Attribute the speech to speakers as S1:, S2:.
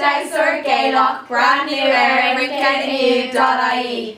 S1: Dinosaur Cirque Gaylock, brand new air every day at ie.